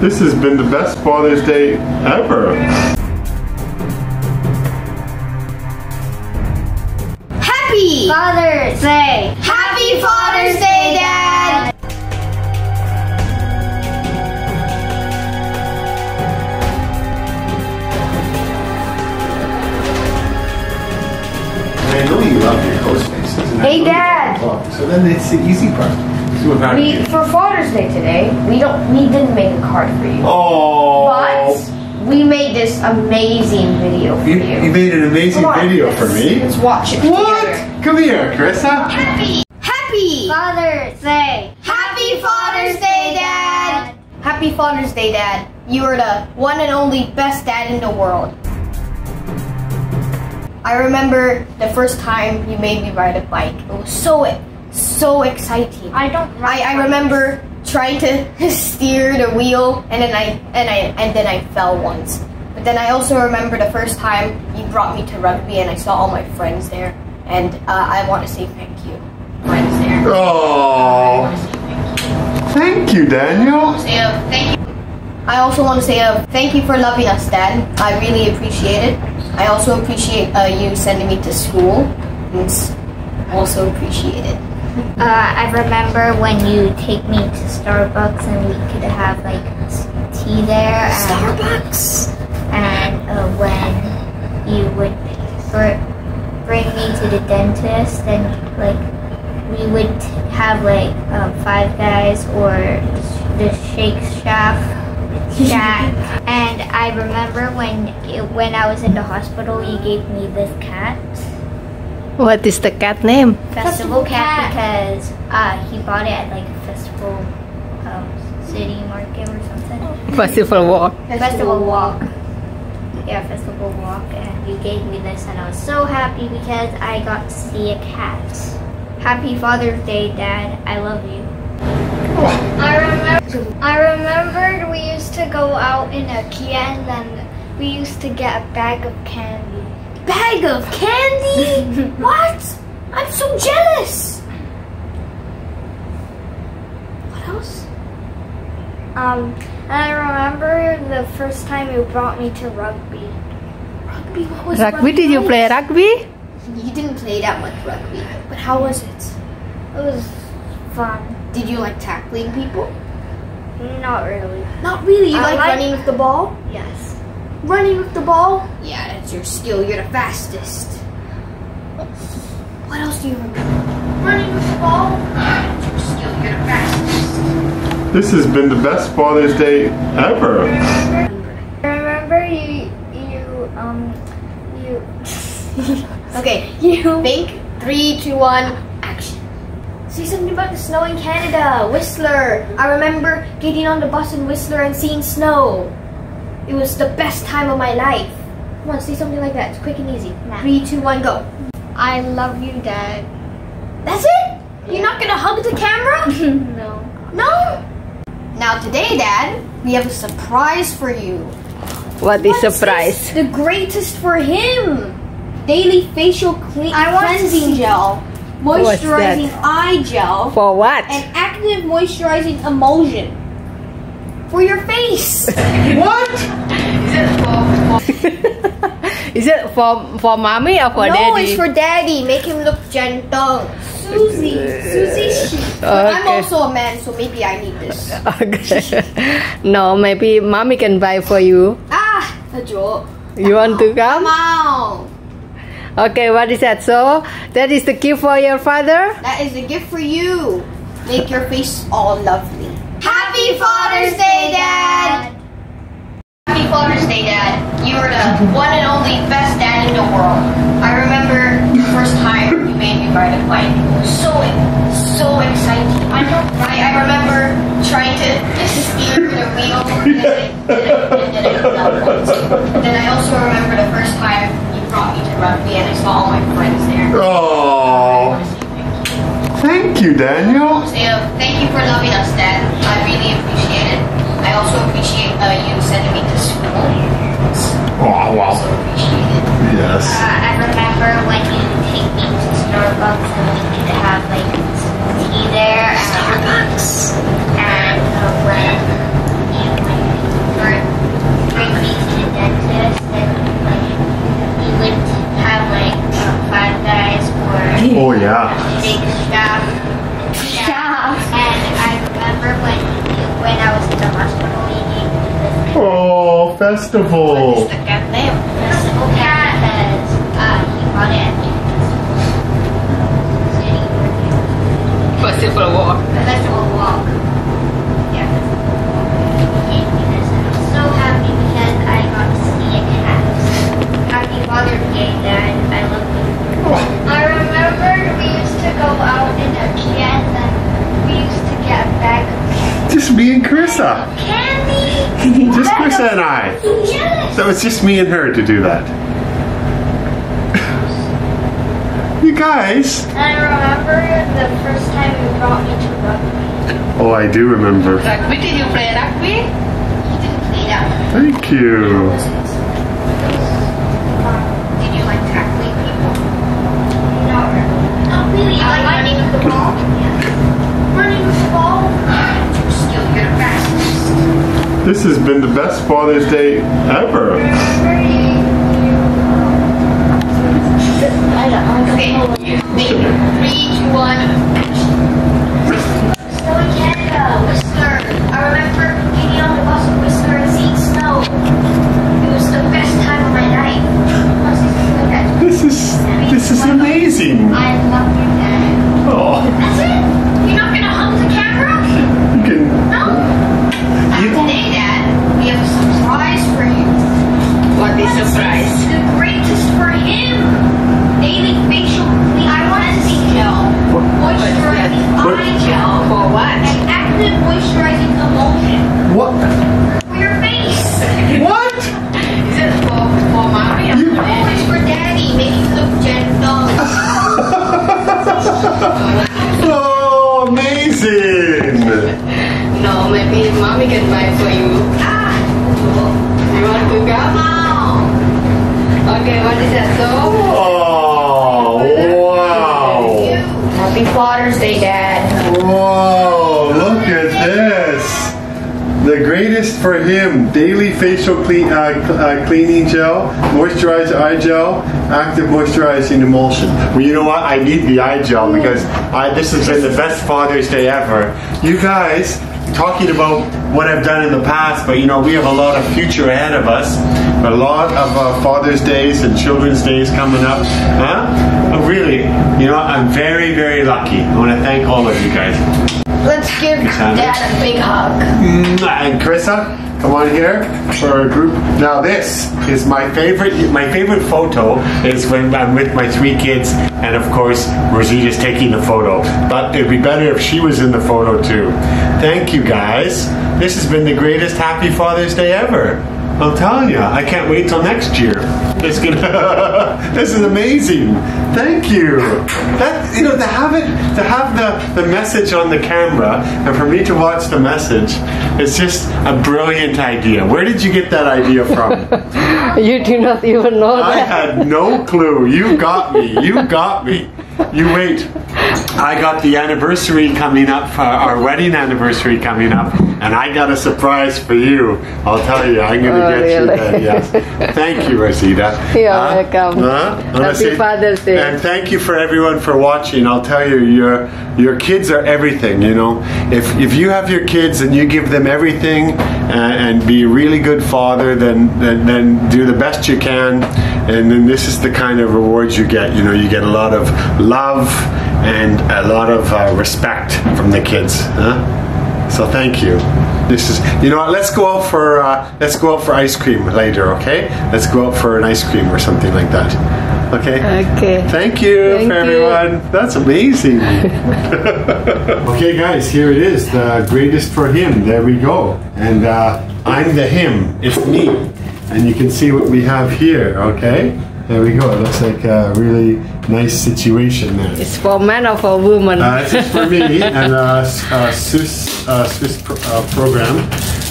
This has been the best Father's Day ever. Happy Father's Day. Happy Father's Day, Dad! I know you love your Ghostfaces. and I Hey, Dad. So then it's the easy part. So without We you. for Father's Day today, we don't we didn't make a card for you. Oh. But we made this amazing video for You, you. you made an amazing on, video for me. Let's watch it What? together. Come here, Carissa. Happy Happy Father's Day. Happy Father's Day, Dad! Happy Father's Day, Dad. You are the one and only best dad in the world. I remember the first time you made me ride a bike. It was so, so exciting. I don't. I, I remember trying to steer the wheel and then I and I and then I fell once. But then I also remember the first time you brought me to rugby and I saw all my friends there. And uh, I want to say thank you, friends there. Oh. want to say thank you. Thank you, Daniel. Say thank you. I also want to say a thank you for loving us, Dad. I really appreciate it. I also appreciate uh, you sending me to school. It's also appreciate it. Uh, I remember when you take me to Starbucks and we could have like tea there. And, Starbucks. And uh, when you would br- bring me to the dentist and like we would have like um, Five Guys or the Shake Shack. Shack. and I remember when when I was in the hospital, you gave me this cat. What is the cat name? Festival cat because uh, he bought it at like a festival um, city market or something. Festival Walk. Festival walk. Yeah, festival walk, and you gave me this, and I was so happy because I got to see a cat. Happy Father's Day, Dad. I love you. I remember. I remembered we used to go out in IKEA and then we used to get a bag of candy. Bag of candy? what? I'm so jealous. What else? Um, I remember the first time you brought me to rugby. Rugby. What was Rugby? Did you play rugby? You didn't play that much rugby, but how was it? It was fun. Did you like tackling people? Not really. Not really. You I like, like- running with the ball? Yes. Running with the ball? Yeah, that's your skill. You're the fastest. What else do you remember? Running with the ball? That's your skill. You're the fastest. This has been the best Father's Day ever. I remember you, you, um, you, Okay, you. think. Three, two, one, action. Say something about the snow in Canada. Whistler. I remember getting on the bus in Whistler and seeing snow. It was the best time of my life. Come on, say something like that. It's quick and easy. Nah. Three, two, one, go. I love you, Dad. That's it? You're not gonna hug the camera? no. No? Now today, Dad, we have a surprise for you. What is What's surprise? this? The greatest for him. Daily facial cle- I want to cleansing gel, moisturizing eye gel, For what? and active moisturizing emulsion for your face. What? Is it for for mommy or for no, daddy? No, it's for Daddy. Make him look gentle. Susie, Susie. she- I'm also a man, so maybe I need this. Okay. no, maybe mommy can buy for you. Ah, a joke. You want to Come come? on. Okay, what is that? So that is the gift for your father. That is a gift for you. Make your face all lovely. Happy Father's Day, Dad! Happy Father's Day, Dad. You are the one and only best dad in the world. I remember the first time you made me ride a bike. It was so, so exciting. I, I, I remember trying to steer the wheel and then I, and then I fell once. But then I also remember the first time you brought me to rugby and I saw all my friends there. I Oh. want to say thank you. Thank you, Daniel. Say a thank you for loving us, Dad. I really appreciate it. I also appreciate uh, you sending me to school. It's Oh, also wow. appreciated. Yes. Uh, I remember when you take me to Starbucks and we could have like tea there. And, Starbucks. And uh, when you like big shaft. Shaft. And I remember when when I was in the hospital, he gave me this Oh, festival. The cat name. festival cat because uh, he bought it at the city. Festival walk. The festival walk. Yeah. He gave me this and I'm so happy because I got to see a cat. Happy Father's Day, Dad. I love you. I remember we used to go out in a can and we used to get a bag of Just me and Carissa. Candy! Just Carissa and I. Yes! So it's just me and her to do that. you guys. I remember the first time you brought me to rugby. Oh, I do remember. Rugby, did you play rugby? He didn't play that. Thank you. Did you like tackling people? Not really. Not really. I like running with the ball. Yeah. Running with the ball. Still, you're the fastest. This has been the best Father's Day ever. I remember getting on the bus with and seeing snow. It was the best time of my life. This is this is amazing. Wow. Okay, what is that? So, Oh, wow! happy Father's Day, Dad. Whoa! Look at this. The greatest for him: daily facial clean, uh, cl- uh, cleaning gel, moisturizer eye gel, active moisturizing emulsion. Well, you know what? I need the eye gel because I, this has been the best Father's Day ever. You guys talking about what I've done in the past, but you know we have a lot of future ahead of us. A lot of uh, Father's Days and Children's Days coming up. Huh? Really? You know, I'm very, very lucky. I want to thank all of you guys. Let's give? Dad a big hug. And Carissa, come on here for our group. Now this is my favorite. My favorite photo is when I'm with my three kids, and of course Rosita's taking the photo. But it'd be better if she was in the photo too. Thank you guys. This has been the greatest Happy Father's Day ever. I'm telling you, I can't wait till next year. It's gonna. this is amazing. Thank you. That you know to have it to have the the message on the camera and for me to watch the message it's just a brilliant idea. Where did you get that idea from? You do not even know I that. had no clue. You got me. You got me. You wait. I got the anniversary coming up, uh, our wedding anniversary coming up, and I got a surprise for you. I'll tell you, I'm going to Oh, get you really? that. Yes. Thank you, Rosita. You're Huh? welcome. Uh-huh. Wanna Happy Father's Day. And thank you for everyone for watching. I'll tell you, your your kids are everything. You know, if if you have your kids and you give them everything and, and be a really good father, then, then then do the best you can, and then this is the kind of rewards you get. You know, you get a lot of love and a lot of uh, respect from the kids. Huh? So thank you. This is, you know what? Let's go out for uh, let's go out for ice cream later, okay? Let's go out for an ice cream or something like that. Okay. Okay. Thank you Thank for you. everyone. That's amazing. okay, guys, here it is. The greatest for him. There we go. And uh, I'm the him. It's me. And you can see what we have here. Okay. There we go. It looks like a really nice situation there. It's for men or for women? Uh, this is for me and uh, s- uh, Swiss uh, Swiss pro- uh, program.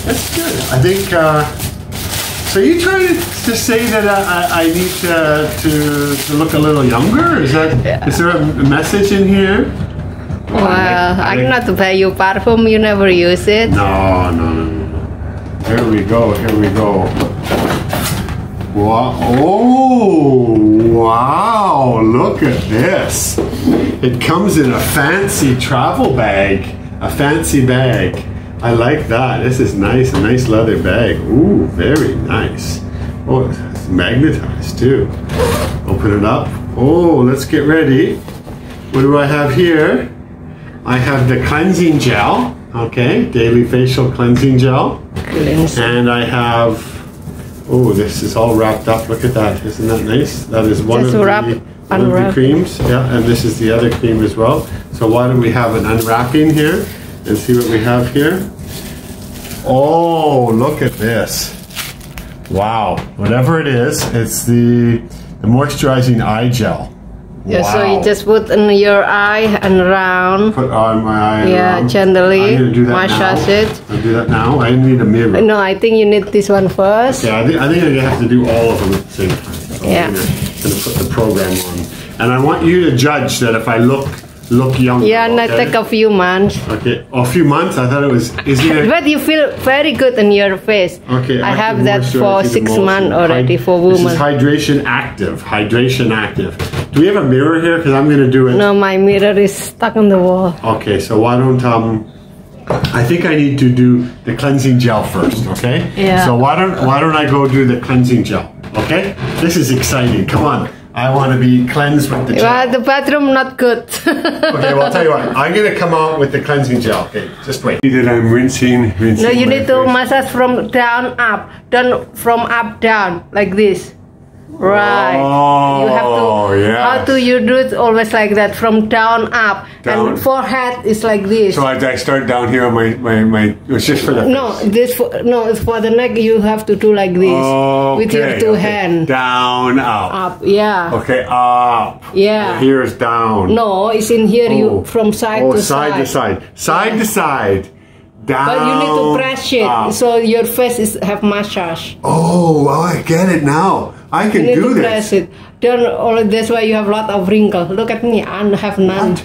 That's good. I think. Uh, so you trying to, to say that uh, I, I need to, to to look a little younger? Is that is there a message in here? well, I cannot pay you perfume. You never use it. No, no, no, no, no. Here we go. Here we go. Wow. Oh, wow. Look at this. It comes in a fancy travel bag. A fancy bag. I like that. This is nice. A nice leather bag. Ooh, very nice. Oh, it's magnetized too. Open it up. Oh, let's get ready. What do I have here? I have the cleansing gel. Okay, daily facial cleansing gel. And I have, oh, this is all wrapped up. Look at that. Isn't that nice? That is one Just of wrap- the, one of the creams. Yeah, and this is the other cream as well. So why don't we have an unwrapping here and see what we have here? Oh, look at this. Wow. Whatever it is, it's the, the moisturizing eye gel. Yeah, so you just put in your eye and round. put on my eye. Yeah, around. gently I'm gonna do that massage now. it. I'll do that now. I need a mirror. No, I think you need this one first. Yeah, I think, I think I have to do all of them at the same time. So Yeah. I'm gonna, gonna put the program on, and I want you to judge that if I look look young. Yeah, and I take a few months. Okay, a few months. I thought it was. Is it? But you feel very good in your face. Okay, I have that for six months already Hyd- for This is hydration active. Hydration active. Do we have a mirror here? Because I'm gonna do it. No, my mirror is stuck on the wall. Okay, so why don't um I think I need to do the cleansing gel first, okay? Yeah. So why don't why don't I go do the cleansing gel? Okay? This is exciting. Come on. I want to be cleansed with the gel. Well, the bathroom not good. Okay, well I'll tell you what. I'm gonna come out with the cleansing gel. Okay, just wait. See that I'm rinsing, rinsing. no, you my need to face. massage from down up, then from up down like this. Right. you have Oh, to. yes. How do you do it? Always like that, from down up, Down. and forehead is like this. So I, I start down here on my, my, my it's just for the no, this for, no, it's for the neck. You have to do like this with your two okay. hands Down, up. up. Yeah. Okay, up. Yeah. Here's down. No, it's in here. Oh. You from side oh, to side Oh side. to side, side to side, down. But you need to press it up. so your face is have massage. Oh, well, I get it now. I can do this. it. Then all that's why you have a lot of wrinkles. Look at me, I have none.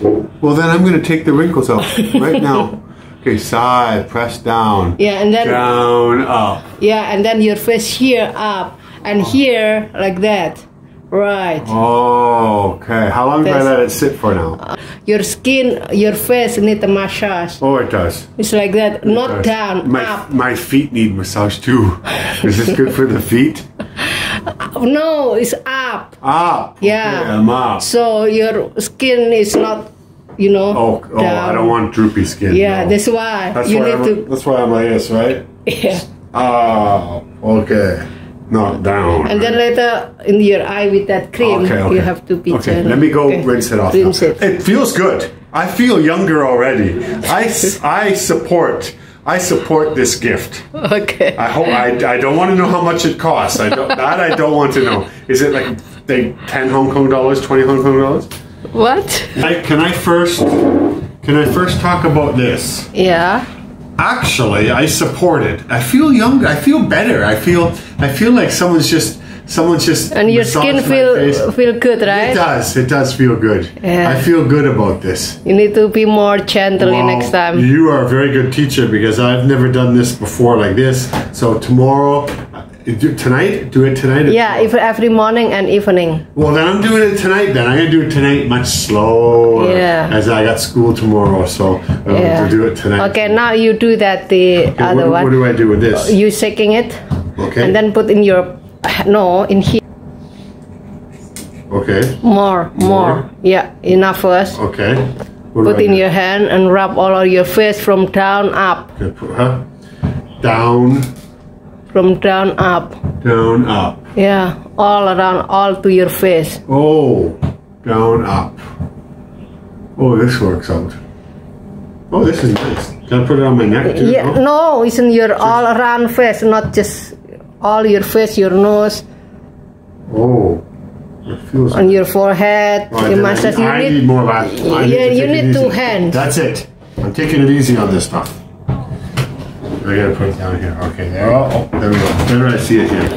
Well, then I'm going to take the wrinkles out right now. Okay, side, press down. Yeah, and then Down, up. yeah, and then your face here up and oh. here like that. Right. Oh, okay. How long do I let it sit for now? Your skin, your face need a massage. Oh, it does. It's like that, not does. down, My, up. my feet need massage too. Is this good for the feet? No, it's up. Up. Yeah. Okay, up. So your skin is not, you know. Oh, oh, I don't want droopy skin. Yeah, no. that's why That's you why need I'm, to. That's why I'm like this, right? Yeah. Oh, okay. Not down. And then later in your eye with that cream, okay, okay. you have to be Okay, let me go rinse it off. Rinse now. it. feels good. I feel younger already. I, I support. I support this gift. Okay. I hope. I, I don't want to know how much it costs. I don't, that I don't want to know. Is it like they ten Hong Kong dollars, twenty Hong Kong dollars? What? I, can I first? Can I first talk about this? Yeah. Actually, I support it. I feel younger. I feel better. I feel. I feel like someone's just. Someone's just. And your skin feel feel good, right? It does. It does feel good. Yeah. I feel good about this. You need to be more gentle Well, next time. You are a very good teacher because I've never done this before like this. So tomorrow, uh, tonight, do it tonight. Yeah, if every morning and evening. Well, then I'm doing it tonight. Then I'm gonna do it tonight much slower. Yeah. As I got school tomorrow, so I'm going Yeah. to do it tonight. Okay, now you do that the Okay, other what, one. what do I do with this? you shaking it Okay. and then put in your no in here okay. more more yeah enough first Okay. What put in your hand and rub all of your face from down up Okay, huh? Down, from down up down, up. yeah all around all to your face Oh, down, up. Oh, this works out. Oh, this is nice. Can I put it on my neck too? yeah No? no it's in your all around face not just all your face your nose Oh, it feels. on your forehead I your did- massage you I need need more of that. I Yeah, to you need two hands. That's it. I'm taking it easy on this stuff. I gotta put it down here. Okay, there. Oh, oh, there we go. Better I see it here.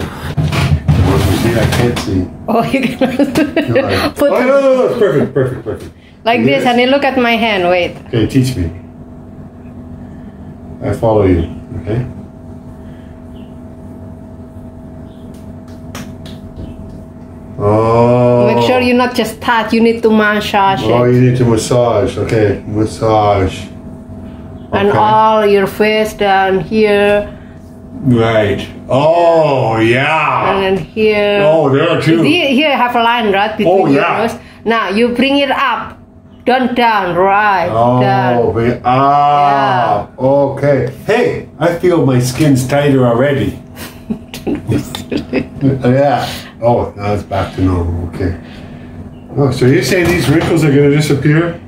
Oh, you see, I can't see. oh you can No, I- put oh, no, no, no, perfect, perfect, perfect. like this Yes. and you look at my hand wait Okay, teach me. I follow you. Okay. Oh. Make sure you're not just touch. You need to massage Oh, it, you need to massage. Okay, massage. and all your face down here Right. Oh, yeah. and then here. Oh, there too. Here, here have a line right between Oh, yeah. nose. Now you bring it up, don't down, right? Oh, down. ah, okay. Hey, I feel my skin's tighter already. yeah. Oh, now it's back to normal. Okay. Oh, so you say these wrinkles are going to disappear?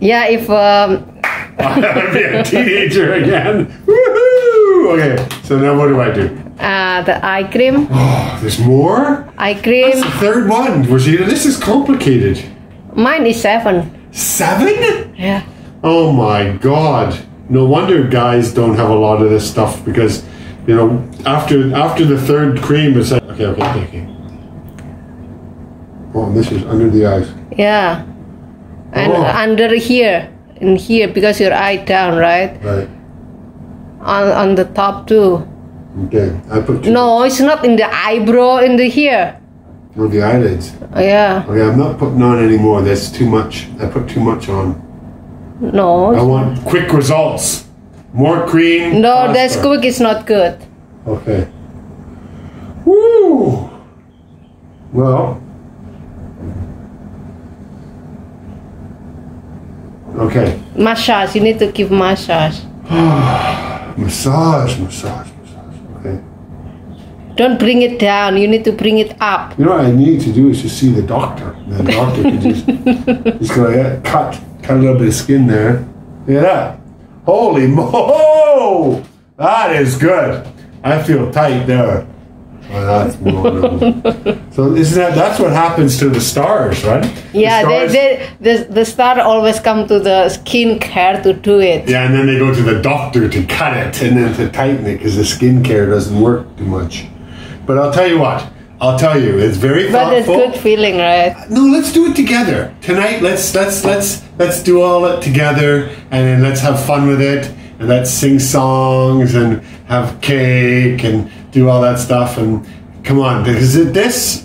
Yeah, if um, I'm gonna be a teenager again. Woohoo! Okay, so now what do I do? uh, the eye cream, Oh, there's more? eye That's cream. the third one. Rosita, this is complicated. Mine is seven. Seven? Yeah. Oh my god. No wonder guys don't have a lot of this stuff because, you know, after after the third cream, it's like, okay, okay, okay, okay. Oh, this is under the eyes. Yeah. And Oh. under here, in here, because your eye down, right? Right. On on the top too. Okay. I put two No, it's not in the eyebrow, in the here. on the eyelids. Oh, yeah. Okay, I'm not putting on anymore. That's too much. I put too much on. No. I want quick results. More cream. No, that's quick is not good. Okay. Woo! Well. Okay. Massage. You need to give massage. Massage, massage, massage. Okay. Don't bring it down. You need to bring it up. You know what I need to do is just see the doctor. The doctor can just just go yeah, cut cut a little bit of skin there. Look at that. Holy mo! That is good. I feel tight there. Oh, that's so isn't that that's what happens to the stars, right? Yeah, they, stars- they, the, the star always come to the skin care to do it. Yeah, and then they go to the doctor to cut it and then to tighten it because the skincare doesn't work too much. But I'll tell you what. I'll tell you, it's very But it's good feeling, right? No, let's do it together tonight. Let's let's let's let's do all it together, and then let's have fun with it, and let's sing songs and have cake and do all that stuff. And come on, because it- this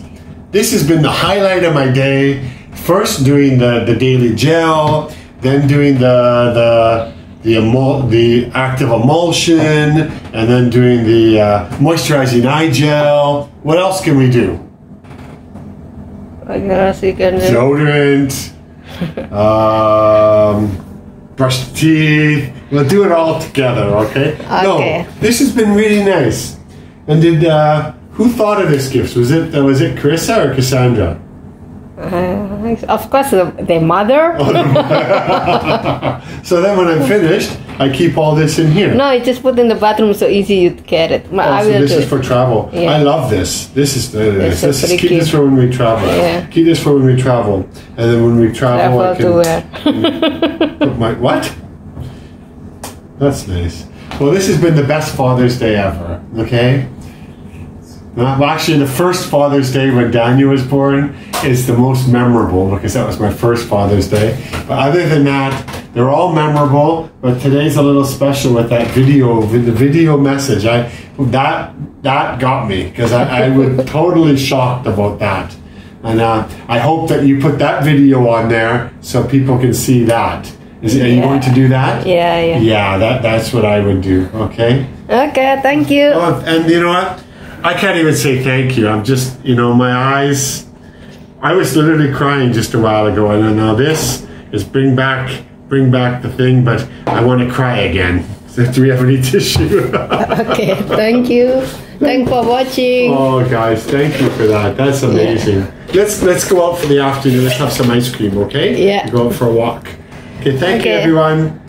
this has been the highlight of my day. First doing the the daily gel, then doing the the the emul- the active emulsion, and then doing the uh, moisturizing eye gel. What else can we do? I guess do- deodorant, um, brush the teeth. We'll do it all together, okay? Okay. No, this has been really nice. And did uh, who thought of this gift? Was it uh, was it Carissa or Cassandra? Uh, of course, the, the mother. So then when I'm finished, I keep all this in here. No, you just put in the bathroom so easy you get it. Oh, I so this is it. for travel. Yeah. I love this. This is very nice. This is Let's just pretty keep this for when we travel. Yeah. Keep this for when we travel, and then when we travel, I can. Put my what? That's nice. Well, this has been the best Father's Day ever. Okay. Uh, Well, actually, the first Father's Day when Daniel was born is the most memorable because that was my first Father's Day. But other than that, they're all memorable. But today's a little special with that video, with the video message. I that that got me because I, I was totally shocked about that. And uh, I hope that you put that video on there so people can see that. Is are you Yeah. going to do that? Yeah, yeah. Yeah, that that's what I would do. Okay. Okay, thank you. Oh, and you know what? I can't even say thank you. I'm just, you know, my eyes. I was literally crying just a while ago, and I know this is bring back, bring back the thing, but I want to cry again. So do we have any tissue? Okay, thank you. Thanks for watching. oh, guys, thank you for that. That's amazing. Let's let's go out for the afternoon. Let's have some ice cream, okay? Yeah. Go out for a walk. Okay, thank you, everyone.